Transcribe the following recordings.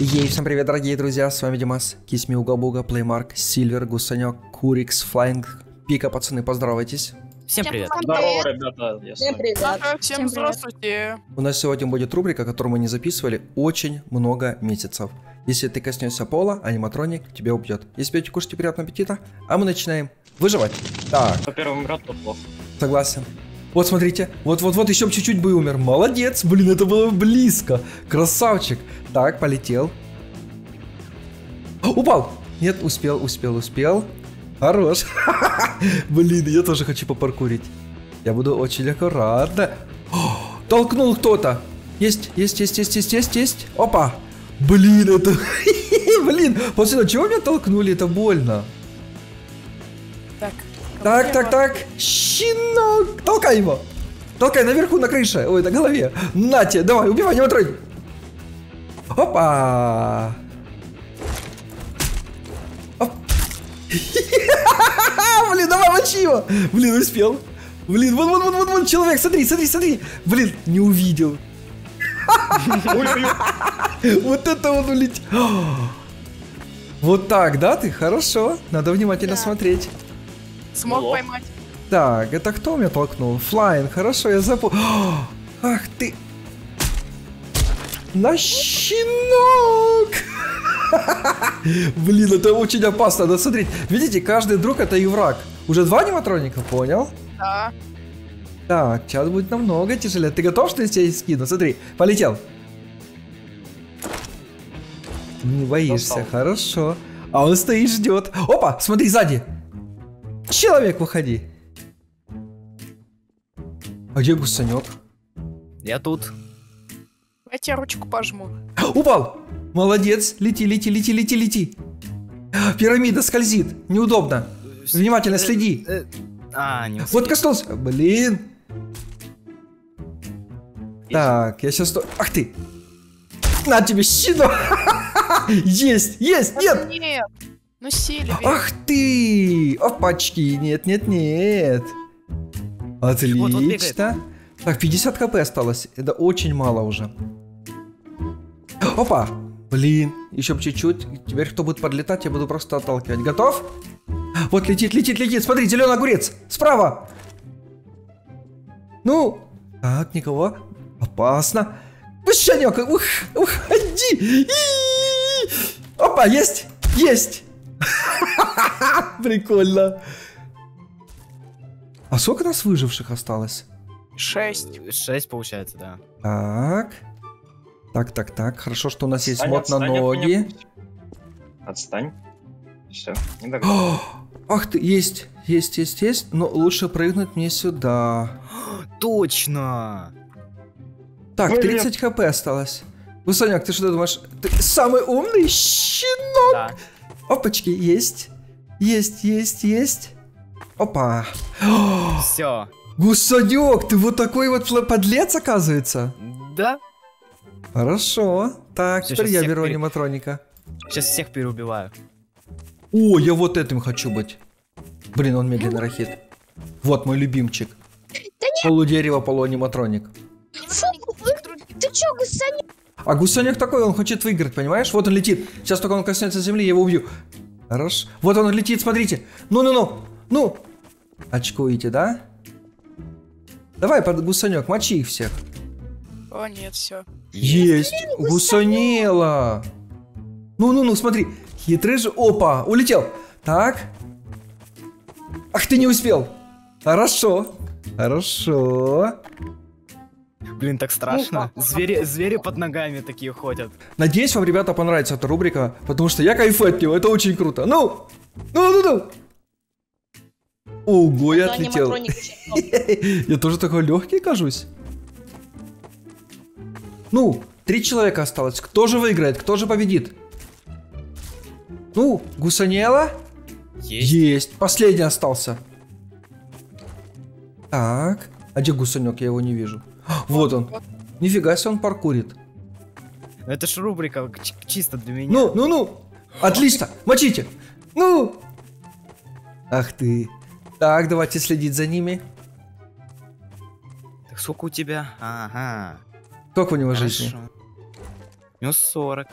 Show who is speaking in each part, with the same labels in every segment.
Speaker 1: Эй, всем привет, дорогие друзья, с вами Димас, Кисми Уга Буга, Плеймарк, Сильвер, Гусанек, Курикс, Флайнг, Пика, пацаны, поздоровайтесь.
Speaker 2: Всем привет.
Speaker 3: Здорово, ребята. Я
Speaker 4: Всем привет. Всем
Speaker 5: всем здравствуйте.
Speaker 1: У нас сегодня будет рубрика, которую мы не записывали очень много месяцев. Если ты коснешься пола, аниматроник тебя убьет. Если пьете, кушайте, приятного аппетита, а мы начинаем выживать. Так,
Speaker 3: первый умрет, тот плохо.
Speaker 1: согласен. Вот смотрите, вот-вот-вот еще чуть-чуть бы и умер. Молодец, блин, это было близко. Красавчик. Так, полетел. Упал. Нет, успел, успел, успел. Хорош. Блин, я тоже хочу попаркурить. Я буду очень аккуратно. О, Толкнул кто-то. Есть, есть, есть, есть, есть, есть, есть. Опа. Блин, это... Блин, после чего меня толкнули? Это больно.
Speaker 5: Так.
Speaker 1: Так, так, так. Щенок. Толкай его. Толкай наверху на крыше. Ой, на голове. На тебе, давай, убивай, не отрой. Опа. Оп. Блин, давай мочи его. Блин, успел. Блин, вон, вон, вон, вон, вон, человек, смотри, смотри, смотри. Блин, не увидел. Вот это он улетел. Вот так, да, ты? Хорошо. Надо внимательно смотреть.
Speaker 5: Смог поймать.
Speaker 1: Так, это кто меня толкнул? Флайн, хорошо, я запомнил. Ах ты! На щенок! Блин, это очень опасно, надо смотреть. Видите, каждый друг это и враг. Уже два аниматроника, понял?
Speaker 5: Да.
Speaker 1: Так, сейчас будет намного тяжелее. Ты готов, что я тебя скину? Смотри, полетел. Не боишься,
Speaker 3: Достал.
Speaker 1: хорошо. А он стоит, ждет. Опа, смотри, сзади. Человек, выходи. А где гусанек?
Speaker 2: Я тут.
Speaker 5: Давайте я ручку пожму.
Speaker 1: Упал! Молодец! Лети, лети, лети, лети, лети! Пирамида скользит! Неудобно! Внимательно следи!
Speaker 2: Э, А, не успел.
Speaker 1: Вот коснулся! Блин! Так, я сейчас... Ах ты! На тебе щенок! Есть! Есть! Нет!
Speaker 5: Нет. Ну Сильвия.
Speaker 1: Ах ты! Опачки! Нет, нет, нет!
Speaker 2: Вот бегает.
Speaker 1: Отлично! Так, 50 хп осталось. Это очень мало уже. Опа! Блин, еще чуть-чуть. Теперь кто будет подлетать, я буду просто отталкивать. Готов? Вот летит, летит, летит. Смотри, зеленый огурец. Справа. Ну. Так, никого. Опасно. Пущенек, ух, уходи. И-и-и. Опа, есть, есть. Прикольно. А сколько нас выживших осталось?
Speaker 5: Шесть.
Speaker 2: Шесть получается, да.
Speaker 1: Так. Так, так, так. Хорошо, что у нас есть
Speaker 3: Отстань,
Speaker 1: мод на
Speaker 3: отстань от
Speaker 1: ноги.
Speaker 3: меня. Отстань. Все, не
Speaker 1: Ах ты, есть, есть, есть, есть. Но лучше прыгнуть мне сюда.
Speaker 2: Точно!
Speaker 1: Так,
Speaker 3: Ой,
Speaker 1: 30 хп осталось. Гусаняк, ты что думаешь? Ты самый умный щенок?
Speaker 2: Да.
Speaker 1: Опачки, есть. Есть, есть, есть. Опа.
Speaker 2: Все.
Speaker 1: Гусанек, ты вот такой вот подлец, оказывается?
Speaker 2: Да?
Speaker 1: Хорошо. Так,
Speaker 2: Всё,
Speaker 1: теперь я беру
Speaker 2: пере-
Speaker 1: аниматроника.
Speaker 2: Сейчас всех переубиваю.
Speaker 1: О, я вот этим хочу быть. Блин, он медленный рахит. Вот мой любимчик. Полудерево, полуаниматроник.
Speaker 4: Фу, ты чё, гусаня?
Speaker 1: А гусенек такой, он хочет выиграть, понимаешь? Вот он летит. Сейчас только он коснется земли, я его убью. Хорошо. Вот он летит, смотрите. Ну-ну-ну. Ну. Очкуете, да? Давай, под гусанек, мочи их всех.
Speaker 5: О, нет, все.
Speaker 1: Есть. Гусанела. Ну-ну-ну, смотри. Хитрый же. Опа, улетел. Так. Ах, ты не успел. Хорошо. Хорошо.
Speaker 2: Блин, так страшно. Звери, звери под ногами такие ходят.
Speaker 1: Надеюсь, вам, ребята, понравится эта рубрика, потому что я кайфую от него, это очень круто. Ну! Ну, ну, ну! Ого, я отлетел. Я тоже такой легкий кажусь. Ну, три человека осталось. Кто же выиграет? Кто же победит? Ну, Гусанела?
Speaker 2: Есть.
Speaker 1: Есть. Последний остался. Так. А где Гусанек? Я его не вижу. Вот он. Нифига себе он паркурит.
Speaker 2: Это ж рубрика чисто для меня.
Speaker 1: Ну, ну, ну. Отлично. Мочите. Ну. Ах ты. Так, давайте следить за ними.
Speaker 2: Так сколько у тебя? Ага.
Speaker 1: Сколько у него жизни?
Speaker 2: Хорошо. У него 40.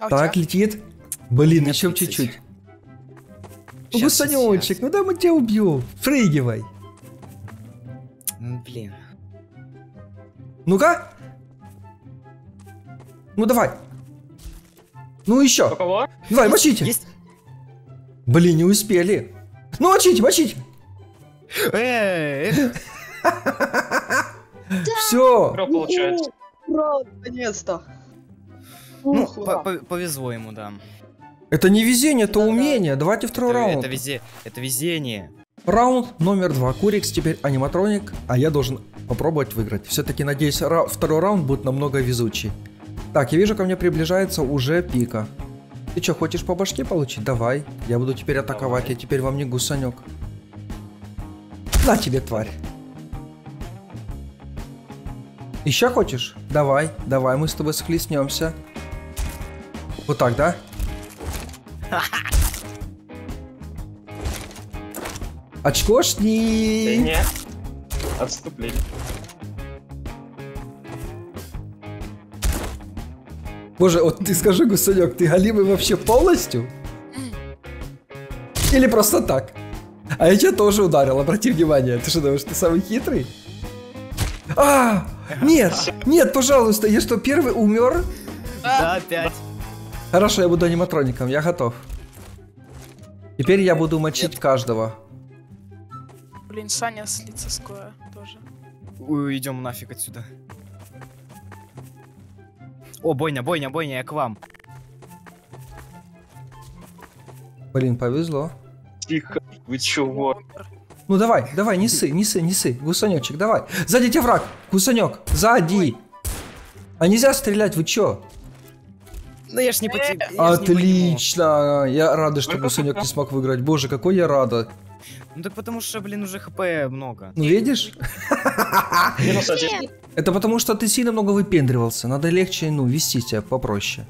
Speaker 5: А
Speaker 1: Так, летит. Блин, еще
Speaker 2: 30.
Speaker 1: чуть-чуть.
Speaker 2: Щас.
Speaker 1: ну да мы тебя убьем. Фрыгивай.
Speaker 2: М, Блин.
Speaker 1: Ну-ка. Ну давай. Ну еще. Давай, мочите.
Speaker 2: Есть.
Speaker 1: Блин, не успели. Ну мочите, мочите.
Speaker 2: Э, э,
Speaker 1: Все.
Speaker 3: Про получается.
Speaker 4: Наконец-то.
Speaker 2: Ну, повезло ему, да.
Speaker 1: Это не везение, это умение. Давайте второй раунд.
Speaker 2: это везе, это везение.
Speaker 1: Раунд номер два. Курикс теперь аниматроник, а я должен попробовать выиграть. Все-таки, надеюсь, ра- второй раунд будет намного везучий. Так, я вижу, ко мне приближается уже пика. Ты что, хочешь по башке получить? Давай. Я буду теперь атаковать, я теперь вам не гусанек. На тебе, тварь. Еще хочешь? Давай, давай, мы с тобой схлестнемся. Вот так, да? Очкошник!
Speaker 3: не. Отступление.
Speaker 1: Боже, вот ты скажи, Гусанек, ты голимый вообще полностью? Или просто так? А я тебя тоже ударил, обрати внимание. Ты что думаешь, ты самый хитрый? А, нет, нет, пожалуйста, я что, первый умер?
Speaker 2: Да, опять.
Speaker 1: Хорошо, я буду аниматроником, я готов. Теперь я буду мочить каждого.
Speaker 5: Блин, Саня слиться скоро тоже.
Speaker 2: Уйдем нафиг отсюда. О, бойня, бойня, бойня, я к вам.
Speaker 1: Блин, повезло.
Speaker 3: Тихо. Вы чего?
Speaker 1: Ну давай, давай, несы, несы, несы. Гусанечек, давай. Сзади тебя враг. Гусанек, сзади. А нельзя стрелять, вы чё?
Speaker 2: Ну я ж не поте- я ж не пойму.
Speaker 1: Отлично. Я рада, что Гусанек не смог выиграть. Боже, какой я рада.
Speaker 2: Ну так потому что, блин, уже хп много.
Speaker 1: Ну видишь? Это потому, что ты сильно много выпендривался. Надо легче, ну, вести себя попроще.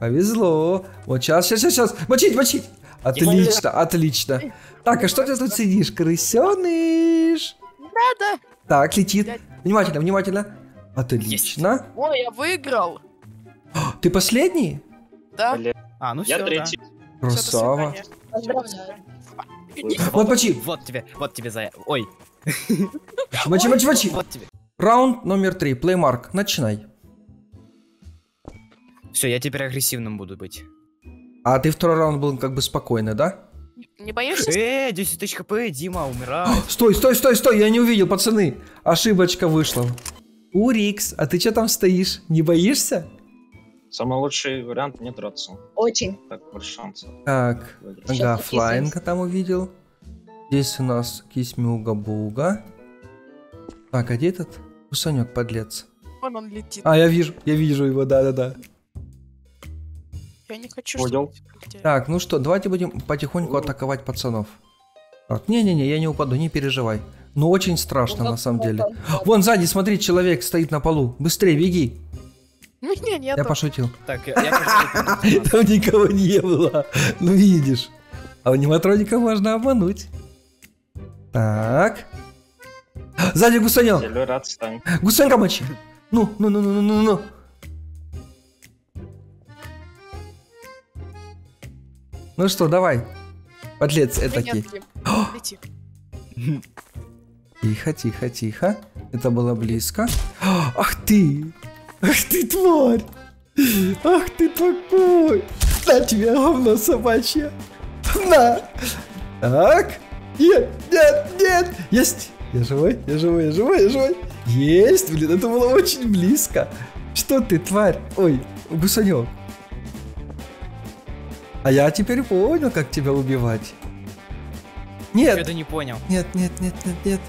Speaker 1: Повезло. Вот сейчас, сейчас, сейчас, сейчас. Мочить, мочить. Отлично, отлично. Так, а что ты тут сидишь, крысеныш?
Speaker 5: Да-да.
Speaker 1: Так, летит. Внимательно, внимательно. Отлично.
Speaker 5: Ой, я выиграл.
Speaker 1: Ты последний?
Speaker 5: Да.
Speaker 2: А, ну
Speaker 3: Я
Speaker 2: все,
Speaker 3: третий.
Speaker 5: До
Speaker 1: Красава.
Speaker 5: свидания.
Speaker 1: Вот мочи.
Speaker 2: Вот тебе, вот тебе за... Ой,
Speaker 1: Мочи, мочи, мочи.
Speaker 2: вот тебе.
Speaker 1: Раунд номер три. Плеймарк. Начинай.
Speaker 2: Все, я теперь агрессивным буду быть.
Speaker 1: А ты второй раунд был как бы спокойный, да?
Speaker 5: Не боишься?
Speaker 2: Э, 10 тысяч HP, Дима, умирает.
Speaker 1: Стой, стой, стой, стой, я не увидел, пацаны. Ошибочка вышла. Курикс, а ты что там стоишь? Не боишься?
Speaker 3: Самый лучший вариант не драться.
Speaker 4: Очень.
Speaker 3: Так больше шансов
Speaker 1: Так,
Speaker 3: выиграть.
Speaker 1: Ага, флайнга там увидел. Здесь у нас кисмюга-буга. Так, а где этот кусанек, подлец?
Speaker 5: Вон он летит.
Speaker 1: А, я вижу, я вижу его, да-да-да.
Speaker 5: Я не хочу,
Speaker 3: Понял.
Speaker 5: чтобы...
Speaker 1: Так, ну что, давайте будем потихоньку атаковать пацанов. Так, не-не-не, я не упаду, не переживай. Ну, очень страшно, на самом деле. Вон сзади, смотри, человек стоит на полу. Быстрее, беги.
Speaker 5: Ну, не, нет.
Speaker 1: Я пошутил.
Speaker 2: Так, я, я
Speaker 1: Там никого не было. Ну, видишь. А аниматроника можно обмануть. Так. Сзади
Speaker 3: отстань.
Speaker 1: Гусанька мочи. Ну, ну, ну, ну, ну, ну, ну. Ну что, давай. Подлец этакий. Тихо, тихо, тихо. Это было близко. Ах ты! Ах ты, тварь! Ах ты такой! На тебе говно собачье! На! Так! Нет, нет, нет! Есть! Я живой, я живой, я живой, я живой! Есть! Блин, это было очень близко! Что ты, тварь? Ой, гусанек. А я теперь понял, как тебя убивать. Нет,
Speaker 2: Что-то не понял.
Speaker 1: нет, нет, нет, нет, нет.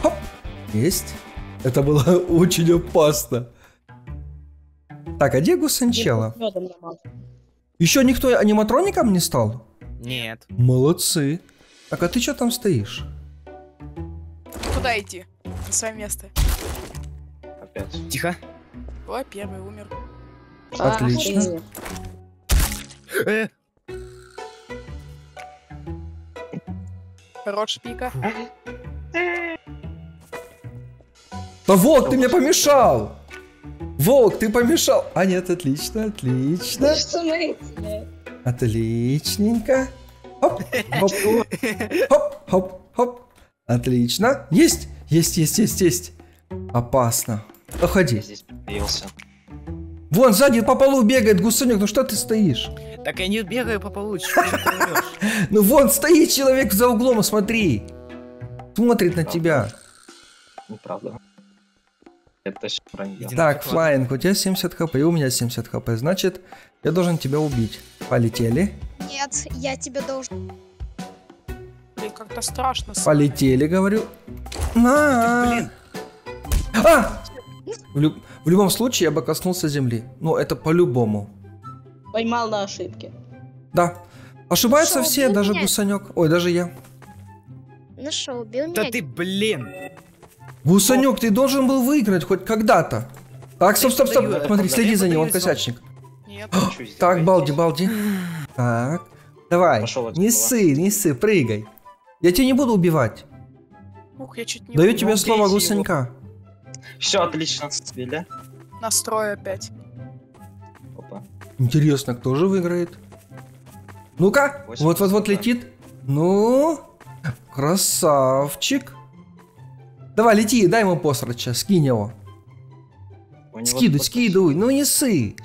Speaker 1: Хоп. Есть. Это было очень опасно. Так, а где
Speaker 4: намазал.
Speaker 1: Еще никто аниматроником не стал?
Speaker 2: Нет.
Speaker 1: Молодцы. Так, а ты что там стоишь?
Speaker 5: Туда иди. На свое место.
Speaker 3: Опять.
Speaker 2: Тихо.
Speaker 5: О, первый умер.
Speaker 1: Отлично.
Speaker 2: Э,
Speaker 5: Хорош пика.
Speaker 1: Да вот, ты мне помешал! Волк, ты помешал. А нет, отлично, отлично.
Speaker 4: Что смысле?
Speaker 1: Отличненько. Хоп, хоп, хоп, хоп, хоп. Отлично. Есть, есть, есть, есть, есть. Опасно. Уходи.
Speaker 3: Здесь появился.
Speaker 1: Вон, сзади по полу бегает гусенек, ну что ты стоишь?
Speaker 2: Так я не бегаю по полу?
Speaker 1: Ну вон, стоит человек за углом, смотри. Смотрит на тебя.
Speaker 3: Неправда. Это.
Speaker 2: Иди
Speaker 1: Так, Флайинг, у тебя 70 хп, и у меня 70 хп. Значит, я должен тебя убить. Полетели.
Speaker 6: Нет, я тебе должен.
Speaker 5: Блин, как-то страшно.
Speaker 1: Полетели, говорю. На.
Speaker 2: Блин.
Speaker 1: А! В, лю- в любом случае, я бы коснулся земли. Ну, это по-любому.
Speaker 4: Поймал на ошибке.
Speaker 1: Да. Ошибаются
Speaker 6: Шо,
Speaker 1: все, даже
Speaker 6: меня?
Speaker 1: гусанек. Ой, даже я.
Speaker 6: Ну что, убил
Speaker 2: Да
Speaker 6: меня?
Speaker 2: ты, блин.
Speaker 1: Гусанек, ты должен был выиграть хоть когда-то. Так, стоп, стоп, стоп. Смотри, следи за ним, он косячник.
Speaker 5: Нет.
Speaker 1: Так, балди, балди. Так. Давай. Не ссы, не ссы, прыгай. Я тебя не буду убивать.
Speaker 5: Ух, я чуть не
Speaker 1: Даю тебе слово гусанька.
Speaker 3: Все отлично сбили.
Speaker 5: Настрой опять.
Speaker 3: Опа.
Speaker 1: Интересно, кто же выиграет? Ну-ка, вот-вот-вот летит. Ну, красавчик. Давай, лети, дай ему посрать сейчас, скинь его. Скидывай, скидывай, ну не ссы.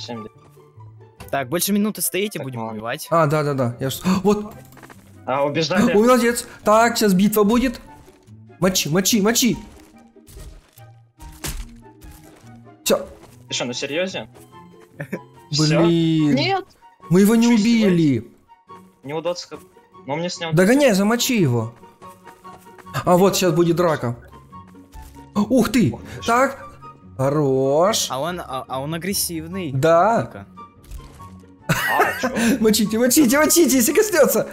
Speaker 2: Так, больше минуты стоите,
Speaker 3: Так,
Speaker 2: будем убивать.
Speaker 1: А, да-да-да, я ж... Вот,
Speaker 3: А, убежали.
Speaker 1: Ой, молодец. Так, сейчас битва будет. Мочи, мочи, мочи. Все,
Speaker 3: Ты что, на серьезе?
Speaker 1: Блин.
Speaker 4: Нет!
Speaker 1: Мы его не убили.
Speaker 3: Не удастся. как- Но мне снял.
Speaker 1: Догоняй, замочи его. А вот сейчас будет драка. Ух ты.
Speaker 3: Ж.
Speaker 1: Так, хорош.
Speaker 2: А он, а, а он агрессивный.
Speaker 1: Да.
Speaker 3: А?
Speaker 1: Мочите, мочите, мочите, если коснется.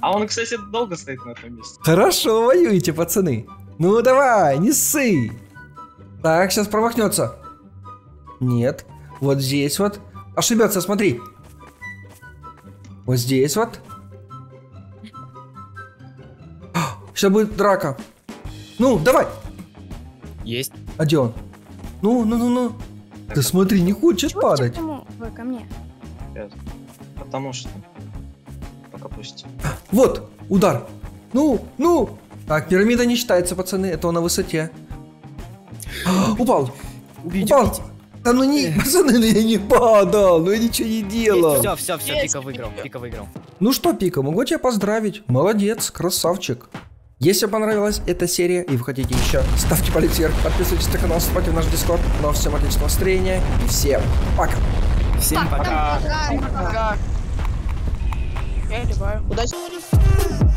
Speaker 3: А он, кстати, долго стоит на этом месте.
Speaker 1: Хорошо воюете, пацаны. Ну давай, не ссы. Так, сейчас промахнется. Нет. Вот здесь вот. Ошибется, смотри. Вот здесь вот. Сейчас будет драка. Ну, давай.
Speaker 2: Есть.
Speaker 1: А где он? Ну, ну, ну, ну. Ты смотри, не хочет
Speaker 6: Чего
Speaker 1: падать.
Speaker 6: почему? Вы ко мне.
Speaker 3: Потому что. Пока пусть.
Speaker 1: Вот, удар. Ну, ну. Так, пирамида не считается, пацаны. Это он на высоте. Упал.
Speaker 2: Убейте,
Speaker 1: Упал.
Speaker 2: убейте.
Speaker 1: Да ну не, пацаны, ну я не падал, ну я ничего не делал.
Speaker 2: Все, все, все,
Speaker 5: Есть.
Speaker 2: Пика выиграл, Пика выиграл.
Speaker 1: Ну что, Пика, могу тебя поздравить. Молодец, красавчик. Если понравилась эта серия и вы хотите еще, ставьте палец вверх, подписывайтесь на канал, вступайте в наш дискорд. Ну а всем отличного настроения и всем пока.
Speaker 2: Всем пока.
Speaker 6: Пока.
Speaker 5: Ага. Я ливаю.
Speaker 4: Удачи!